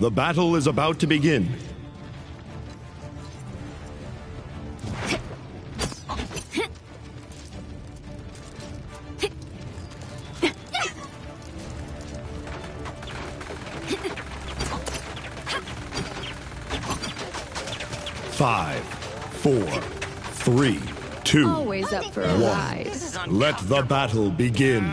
The battle is about to begin. Five, four, three, two, Always up for a one. ride. Let the battle begin.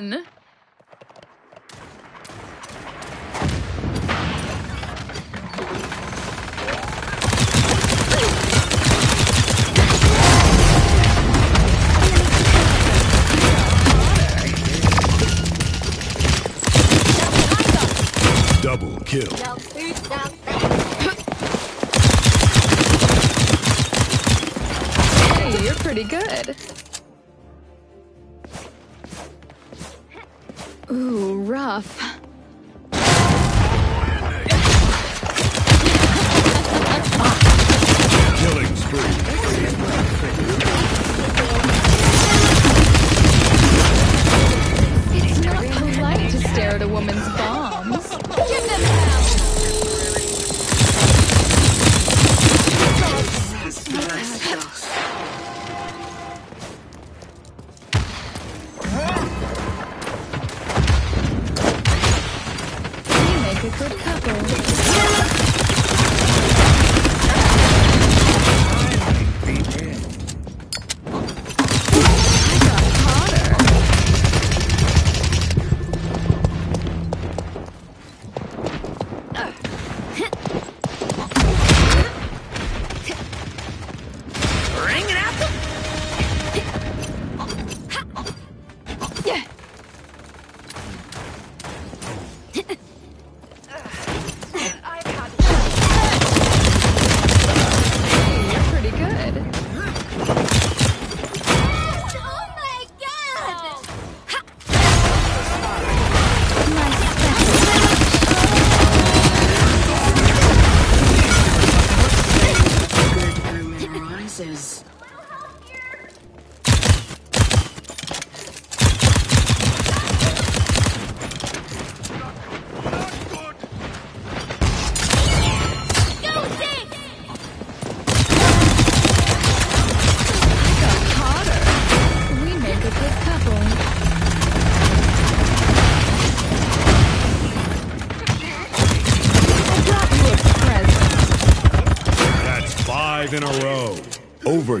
Fun! Ooh, rough.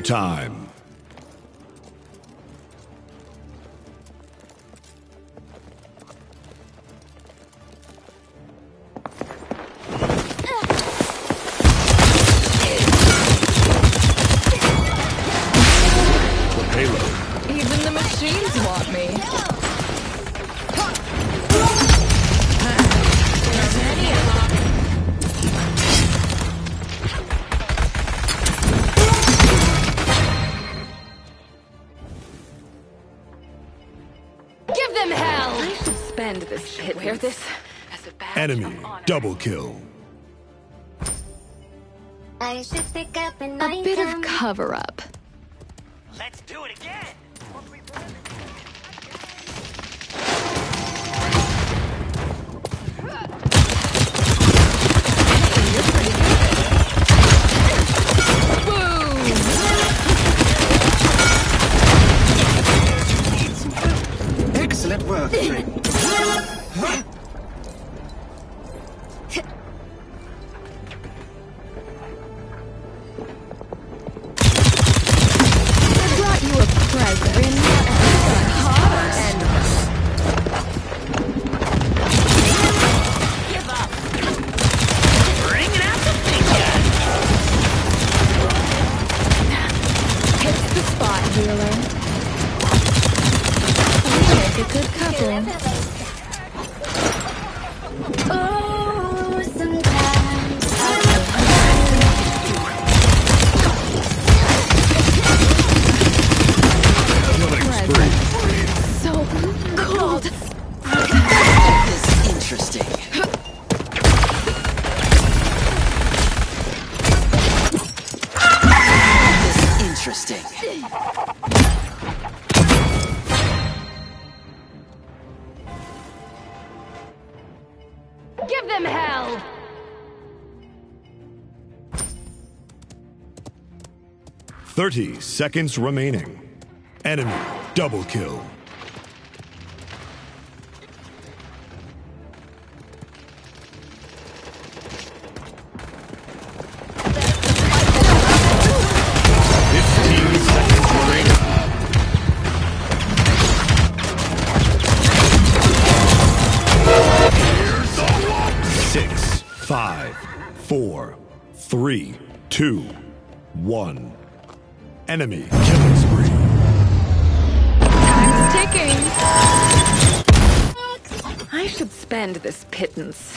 Overtime. this. Wear this Enemy double kill. I should pick up A bit of cover up. Let's do it again. Excellent work, Trent. Huh? 30 seconds remaining. Enemy double kill. Six, five, four, three, two, one. Enemy killing spree. Time's ticking. I should spend this pittance.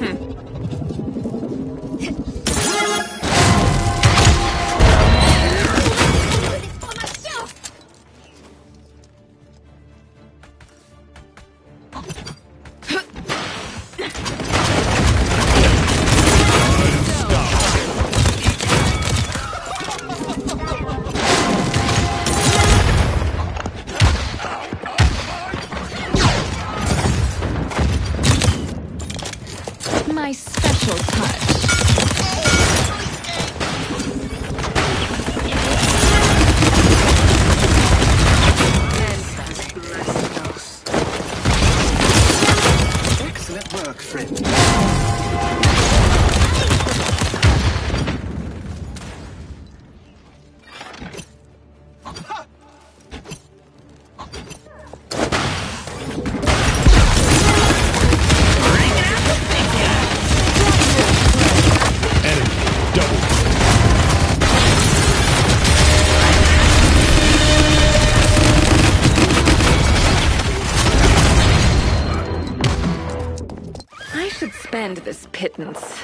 My spend this pittance.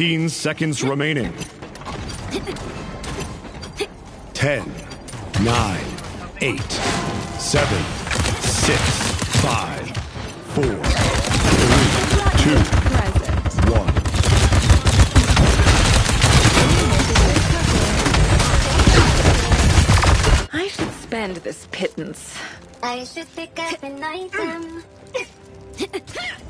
15 seconds remaining. 10, 9, 8, 7, 6, 5, 4, 3, 2, 1. I should spend this pittance. I should pick up an item.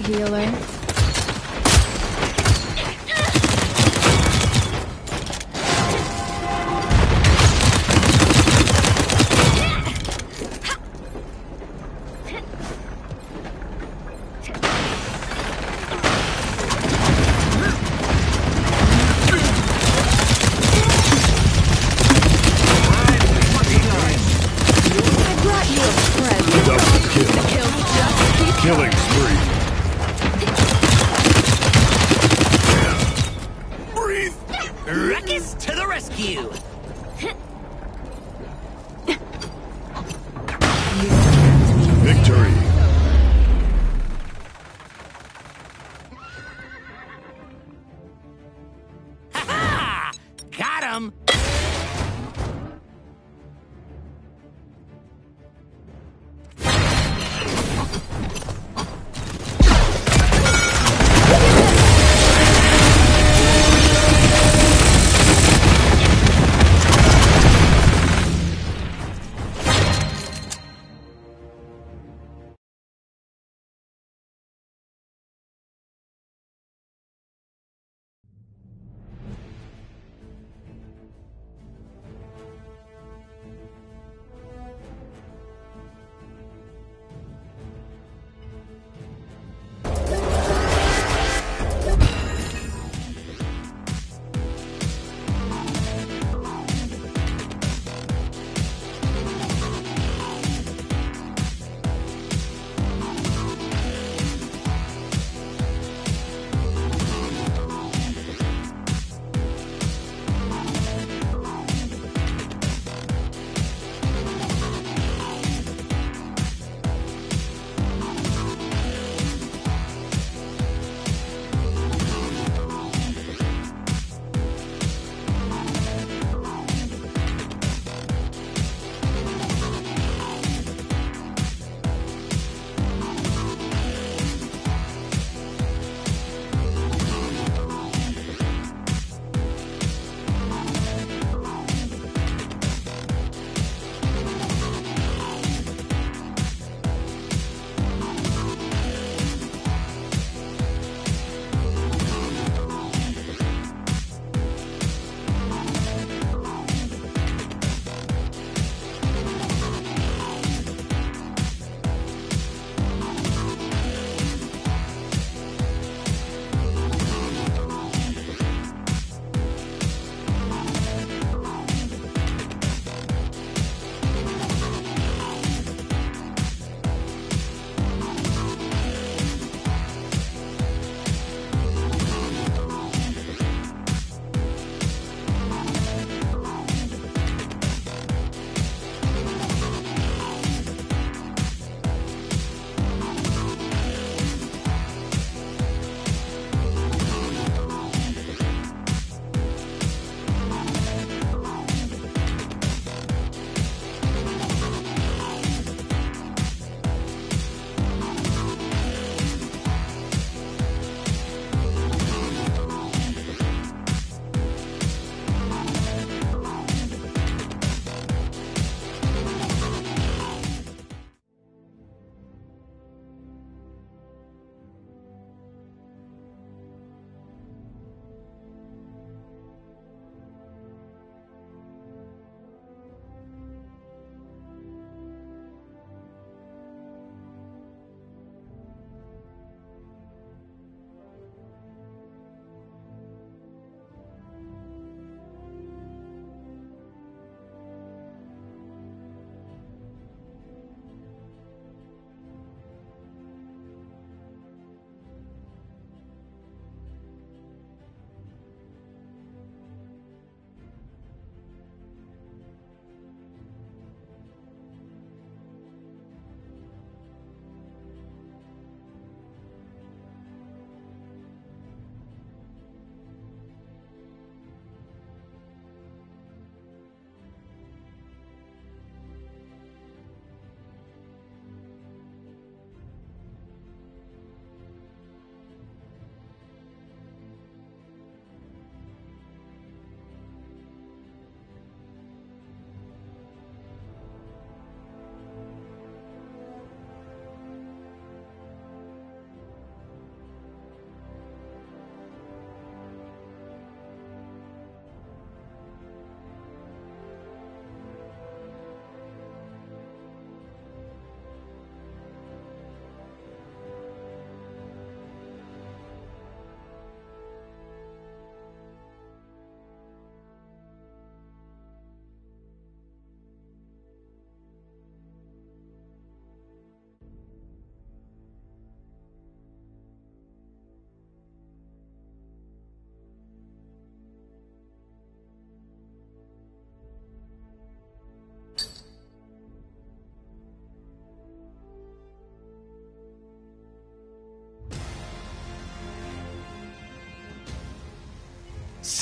Healer.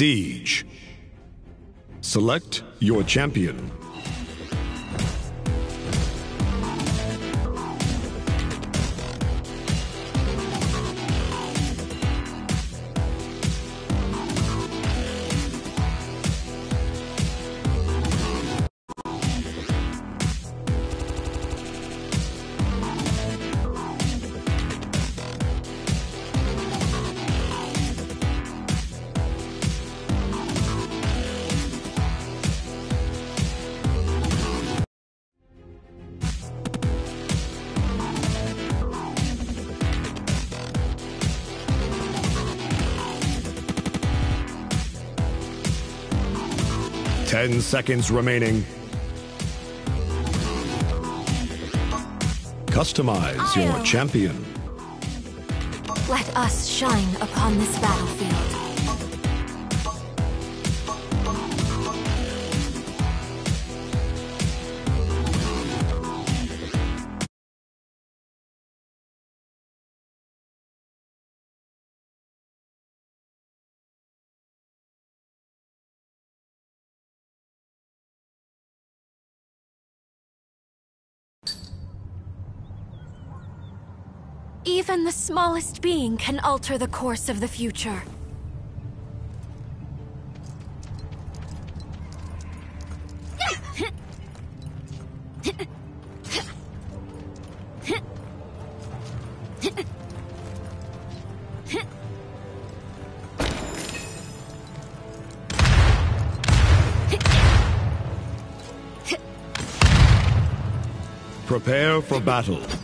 Siege. Select your champion. Ten seconds remaining. Customize your champion. Let us shine upon this battlefield. Even the smallest being can alter the course of the future. Prepare for battle.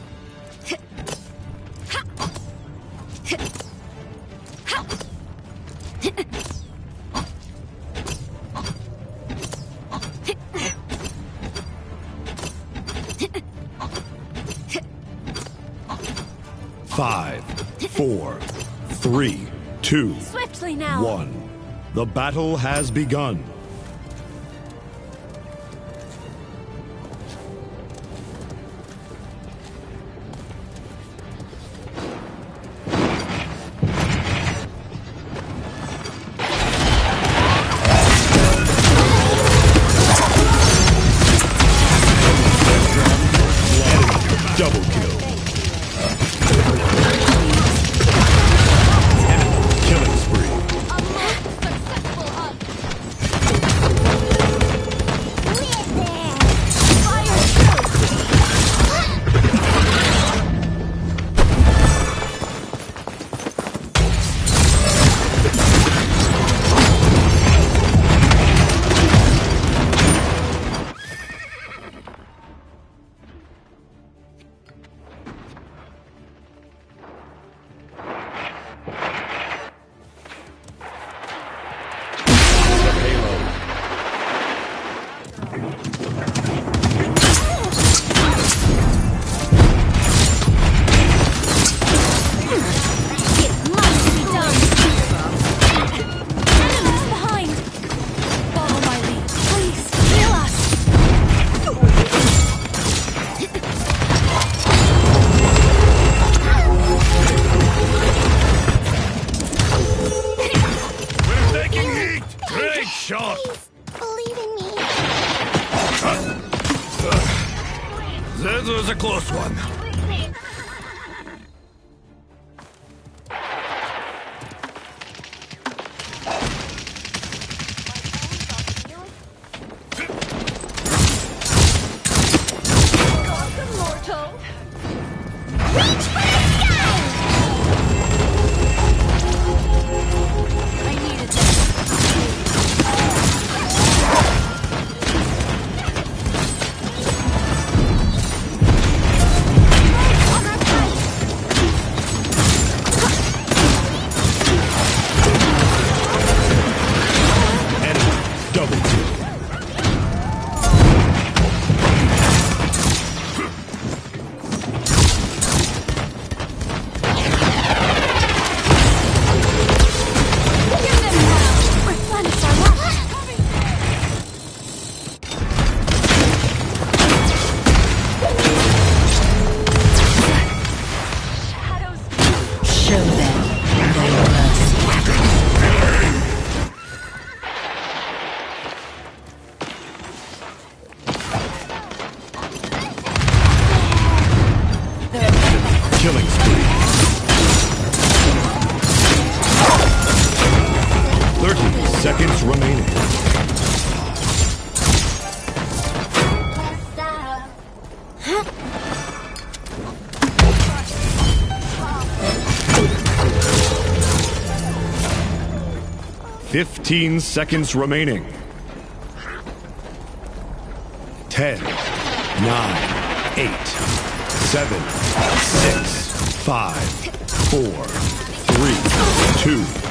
Two, Swiftly now! one. The battle has begun. Shot. Believe in me. That was a close one. Show them. 15 seconds remaining. 10, 9, 8, 7, 6, 5, 4, 3, 2,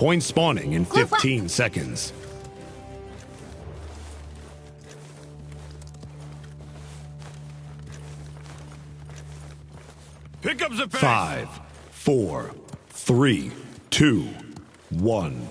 Point spawning in 15 seconds. Pick up the pace. Five, four, three, two, one.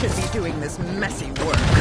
Should be doing this messy work.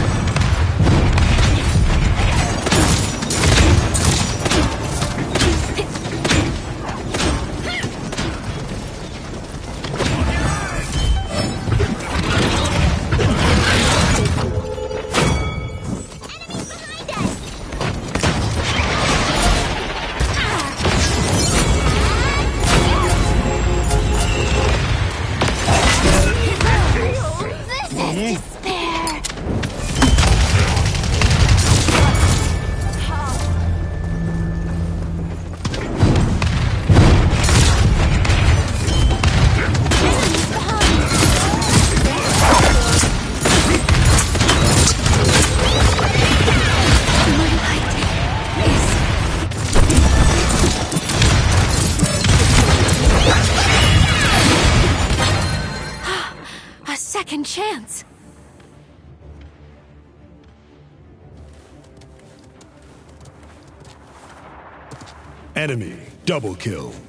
Double kill.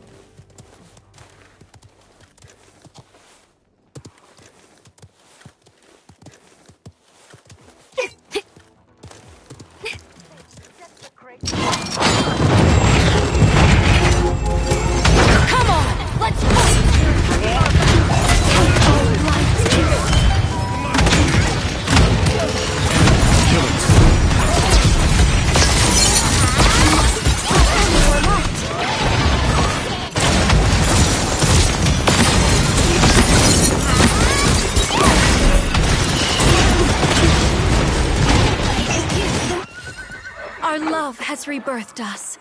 Rebirthed us.